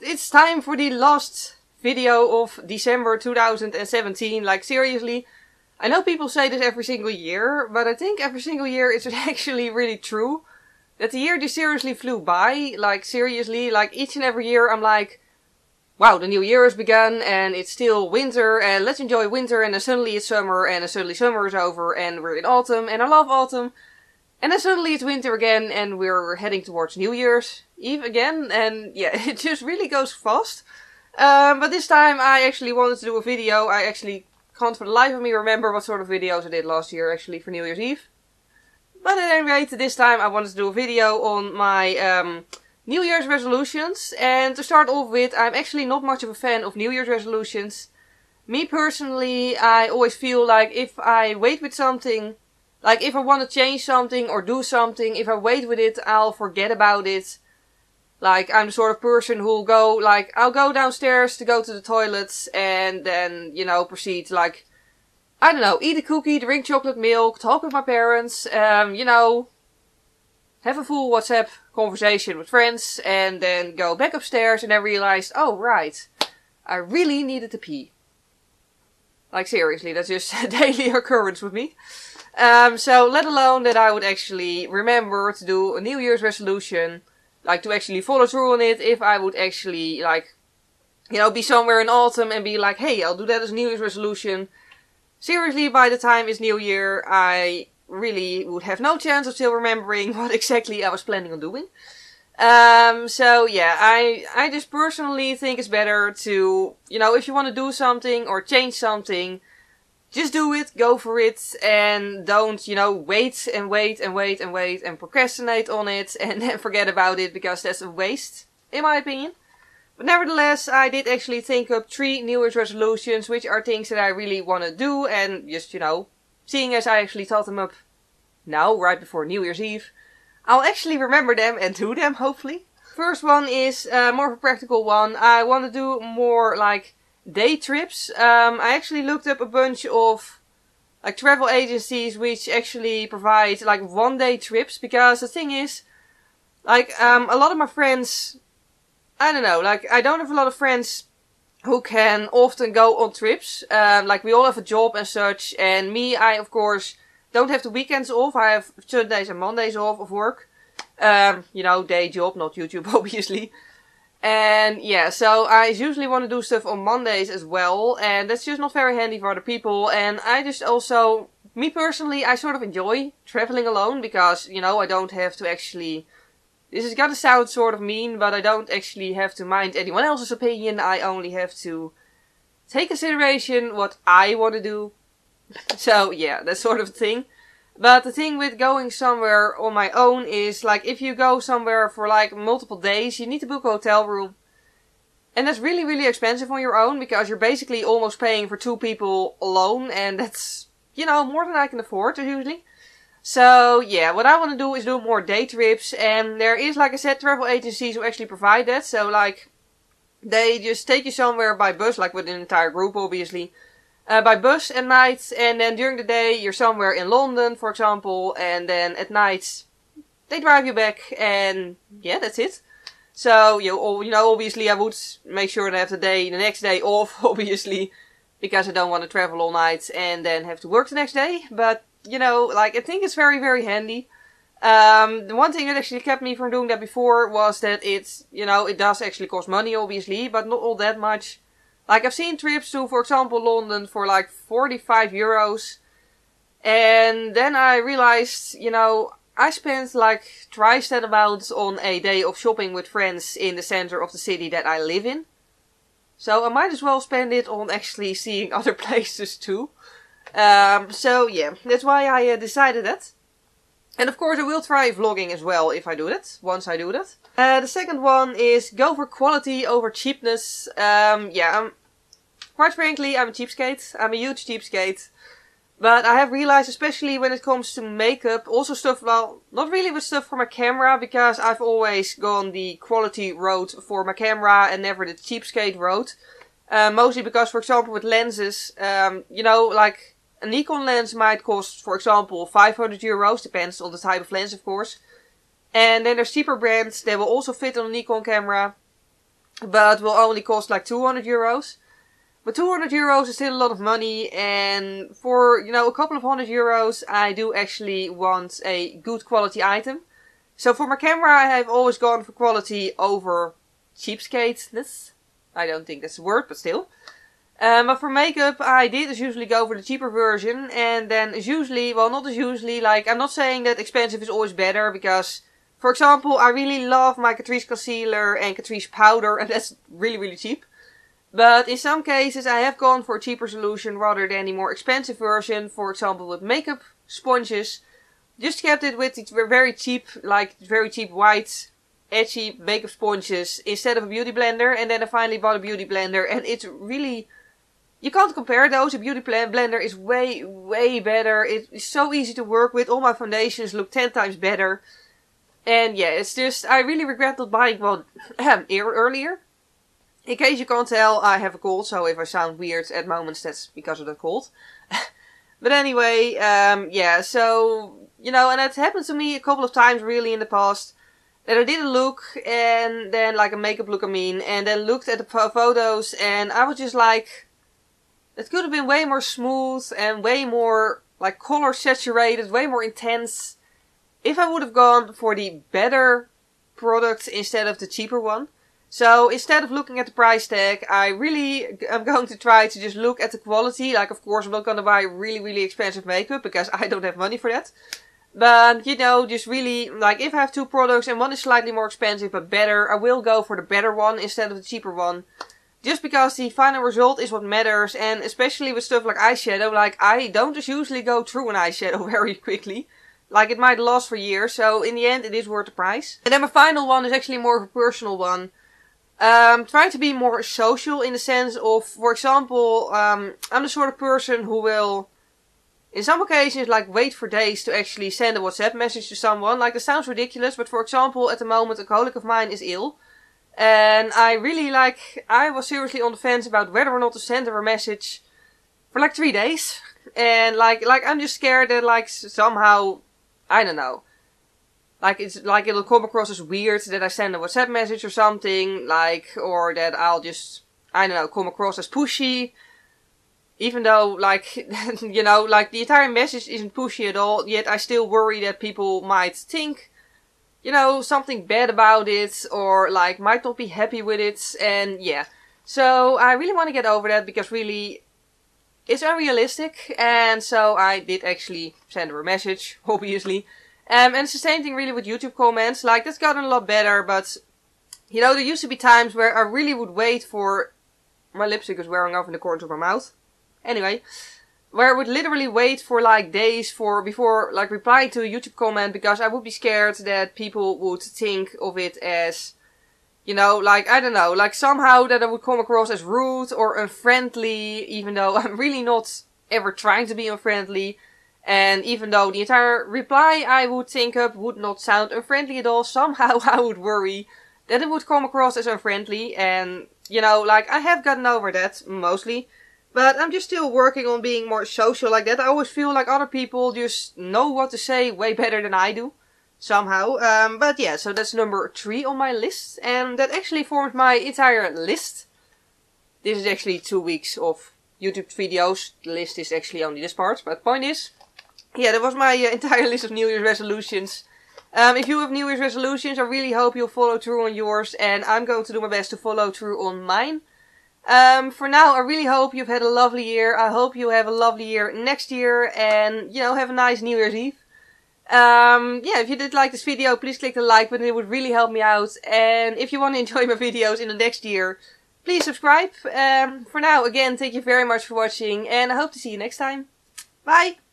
it's time for the last video of December 2017. Like, seriously, I know people say this every single year, but I think every single year it's actually really true. That the year just seriously flew by. Like, seriously, like each and every year I'm like, wow, the new year has begun and it's still winter and let's enjoy winter and then suddenly it's summer and then suddenly summer is over and we're in autumn and I love autumn. And then suddenly it's winter again and we're heading towards New Year's Eve again and yeah, it just really goes fast. Um, but this time I actually wanted to do a video. I actually can't for the life of me remember what sort of videos I did last year actually for New Year's Eve. But at any rate, this time I wanted to do a video on my um, New Year's resolutions. And to start off with, I'm actually not much of a fan of New Year's resolutions. Me personally, I always feel like if I wait with something, like if I want to change something or do something, if I wait with it, I'll forget about it. Like, I'm the sort of person who'll go, like, I'll go downstairs to go to the toilets and then, you know, proceed to, like, I don't know, eat a cookie, drink chocolate milk, talk with my parents, um, you know, have a full WhatsApp conversation with friends, and then go back upstairs and then realize, oh, right, I really needed to pee. Like, seriously, that's just a daily occurrence with me. Um, so, let alone that I would actually remember to do a New Year's resolution, like, to actually follow through on it, if I would actually, like, you know, be somewhere in autumn and be like, hey, I'll do that as a New Year's resolution. Seriously, by the time it's New Year, I really would have no chance of still remembering what exactly I was planning on doing. Um, so yeah, I, I just personally think it's better to, you know, if you want to do something or change something, just do it, go for it, and don't, you know, wait and wait and wait and wait and procrastinate on it and then forget about it because that's a waste, in my opinion. But nevertheless, I did actually think up three New Year's resolutions, which are things that I really want to do, and just, you know, seeing as I actually thought them up now, right before New Year's Eve, I'll actually remember them and do them, hopefully. First one is uh, more of a practical one. I want to do more, like, day trips. Um, I actually looked up a bunch of, like, travel agencies which actually provide, like, one day trips, because the thing is, like, um, a lot of my friends, I don't know, like, I don't have a lot of friends who can often go on trips. Um, like we all have a job and such. And me, I of course don't have the weekends off. I have Sundays and Mondays off of work. Um, you know, day job, not YouTube, obviously. And yeah, so I usually want to do stuff on Mondays as well. And that's just not very handy for other people. And I just also, me personally, I sort of enjoy traveling alone because, you know, I don't have to actually this is gonna sound sort of mean, but I don't actually have to mind anyone else's opinion. I only have to take consideration what I want to do. so yeah, that sort of thing. But the thing with going somewhere on my own is like if you go somewhere for like multiple days, you need to book a hotel room. And that's really, really expensive on your own because you're basically almost paying for two people alone and that's, you know, more than I can afford usually. So yeah, what I want to do is do more day trips and there is, like I said, travel agencies who actually provide that. So like, they just take you somewhere by bus, like with an entire group obviously, uh, by bus at night and then during the day you're somewhere in London, for example, and then at night they drive you back and yeah, that's it. So, you, you know, obviously I would make sure to have the day, the next day off, obviously, because I don't want to travel all night and then have to work the next day, but you know, like, I think it's very, very handy. Um, the one thing that actually kept me from doing that before was that it's, you know, it does actually cost money, obviously, but not all that much. Like, I've seen trips to, for example, London for like 45 euros. And then I realized, you know, I spent like twice that amount on a day of shopping with friends in the center of the city that I live in. So I might as well spend it on actually seeing other places too. Um, so yeah, that's why I uh, decided that. And of course I will try vlogging as well if I do that, once I do that. Uh, the second one is go for quality over cheapness. Um, yeah, I'm, quite frankly, I'm a cheapskate. I'm a huge cheapskate. But I have realized, especially when it comes to makeup, also stuff, well, not really with stuff for my camera, because I've always gone the quality road for my camera and never the cheapskate road. Uh, mostly because, for example, with lenses, um, you know, like, a Nikon lens might cost, for example, 500 euros, depends on the type of lens, of course. And then there's cheaper brands that will also fit on a Nikon camera. but will only cost like 200 euros. But 200 euros is still a lot of money, and for, you know, a couple of hundred euros, I do actually want a good quality item. So for my camera, I have always gone for quality over cheapskateness. I don't think that's a word, but still. Um, but for makeup, I did usually go for the cheaper version, and then as usually, well, not as usually, like, I'm not saying that expensive is always better, because, for example, I really love my Catrice concealer and Catrice powder, and that's really, really cheap. But in some cases, I have gone for a cheaper solution rather than the more expensive version, for example, with makeup sponges. Just kept it with the very cheap, like, very cheap white edgy makeup sponges instead of a beauty blender, and then I finally bought a beauty blender, and it's really you can't compare those. A beauty blender is way, way better. It's so easy to work with. All my foundations look 10 times better. And yeah, it's just, I really regret not buying one earlier. In case you can't tell, I have a cold, so if I sound weird at moments, that's because of the cold. but anyway, um, yeah, so, you know, and it happened to me a couple of times really in the past. That I did a look, and then like a makeup look, I mean, and then looked at the photos, and I was just like, it could have been way more smooth and way more like color saturated, way more intense. If I would have gone for the better product instead of the cheaper one. So instead of looking at the price tag, I really am going to try to just look at the quality. Like, of course, I'm not going to buy really, really expensive makeup because I don't have money for that. But, you know, just really, like, if I have two products and one is slightly more expensive but better, I will go for the better one instead of the cheaper one. Just because the final result is what matters, and especially with stuff like eyeshadow, like I don't just usually go through an eyeshadow very quickly. Like it might last for years, so in the end it is worth the price. And then my final one is actually more of a personal one. Um, trying to be more social in the sense of, for example, um, I'm the sort of person who will, in some occasions, like wait for days to actually send a WhatsApp message to someone. Like, it sounds ridiculous, but for example, at the moment, a colleague of mine is ill. And I really like, I was seriously on the fence about whether or not to send her a message for like three days. And like, like I'm just scared that like somehow, I don't know. Like it's like it'll come across as weird that I send a WhatsApp message or something, like, or that I'll just, I don't know, come across as pushy. Even though, like, you know, like the entire message isn't pushy at all, yet I still worry that people might think you know, something bad about it or like might not be happy with it. And yeah. So I really want to get over that because really it's unrealistic. And so I did actually send her a message, obviously. Um, and it's the same thing really with YouTube comments. Like that's gotten a lot better, but you know, there used to be times where I really would wait for my lipstick is wearing off in the corners of my mouth. Anyway, where I would literally wait for like days for before like replying to a YouTube comment because I would be scared that people would think of it as you know, like I don't know, like somehow that I would come across as rude or unfriendly, even though I'm really not ever trying to be unfriendly. And even though the entire reply I would think up would not sound unfriendly at all, somehow I would worry that it would come across as unfriendly. And, you know, like I have gotten over that mostly. But I'm just still working on being more social like that. I always feel like other people just know what to say way better than I do. Somehow. Um, but yeah, so that's number three on my list. And that actually forms my entire list. This is actually two weeks of YouTube videos. The list is actually only this part. But point is, yeah, that was my uh, entire list of New Year's resolutions. Um, if you have New Year's resolutions, I really hope you'll follow through on yours. And I'm going to do my best to follow through on mine. Um, for now, I really hope you've had a lovely year. I hope you have a lovely year next year and, you know, have a nice New Year's Eve. Um, yeah, if you did like this video, please click the like button. It would really help me out. And if you want to enjoy my videos in the next year, please subscribe. Um, for now, again, thank you very much for watching and I hope to see you next time. Bye!